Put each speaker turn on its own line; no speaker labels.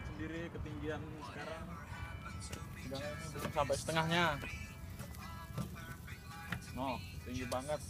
sendiri ketinggian sekarang. Sedangkan belum sampai setengahnya. No tinggi banget.